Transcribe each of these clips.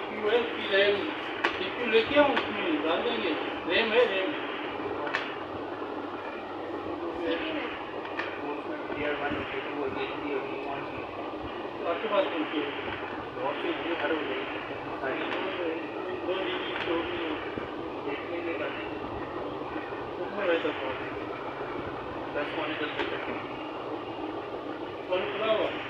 CPU है उसकी RAM CPU लेके आऊँ उसमें डाल देंगे। रैम है रैम। आपके पास कौन सी है? बहुत सी मुझे हर हो जाएगी दो कर उसमें रहता था दस पौने दस बजे तक कल खुला हुआ?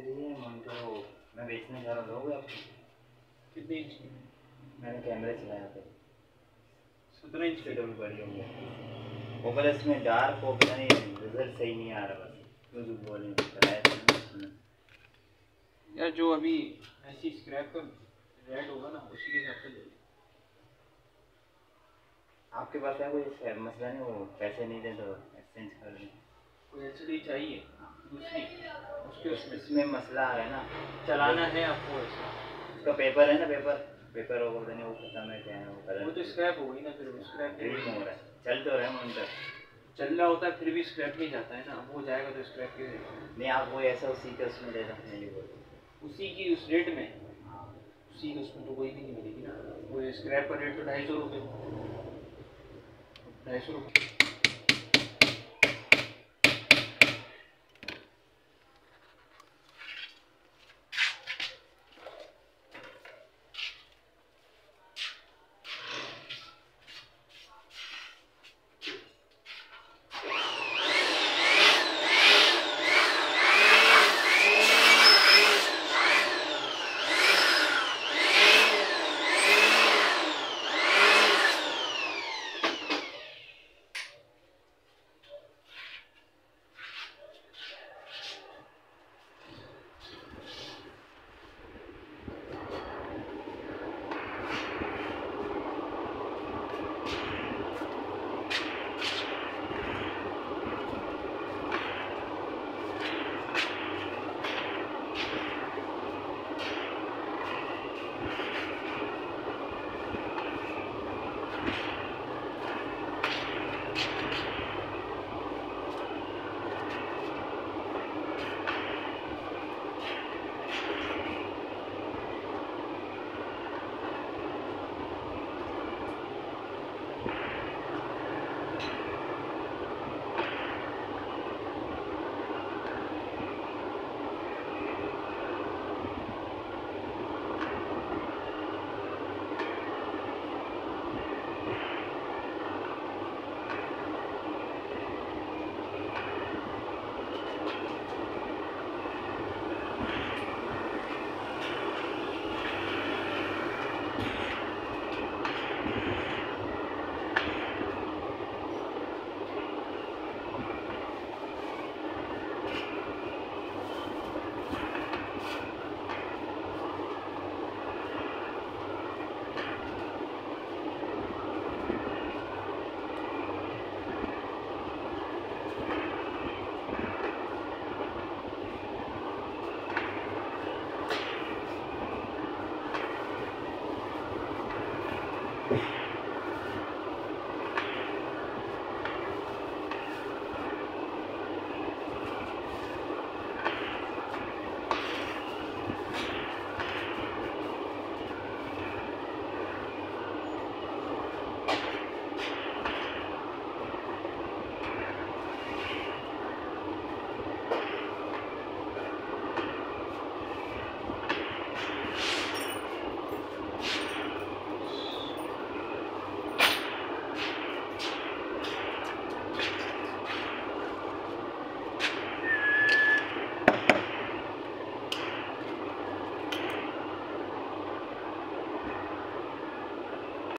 एल है मॉनिटर वो मैं बेचने जा रहा हूँ लोगे आपको कितने इंच की? मैंने कैमरे चलाया था। सत्रह इंच की। डबल बड़ी हो गया वो कलर इसमें डार्क हो पता नहीं रिज़ल्ट सही नहीं आ रहा बस। झूठ बोले चलाया यार जो अभी ऐसी स्क्रैप का रेड होगा ना उसी के हिसाब से ले आपके पास है कोई मसला नहीं वो पैसे नहीं दे तो एक्सचेंज कर लें। कोई एच चाहिए? उसके उसमें मसला आ रहा है ना। चलाना है आपको उसका पेपर है ना पेपर पेपर होगा पता नहीं वो खत्म है क्या है वो वो तो स्क्रैप हो गई ना फिर वो स्क्रैप हो रहा है। चल तो रहा है मॉनिटर चल रहा होता है फिर भी स्क्रैप में जाता है ना। वो जाएगा तो स्क्रैप के नहीं आप वो ऐसा उसी के उसमें दे सकते हैं बोल उसी की उस रेट में? उसी के उसमें तो कोई भी नहीं मिलेगी ना। वो स्क्रैप का रेट तो ढाई सौ रुपये। ढाई सौ रुपये।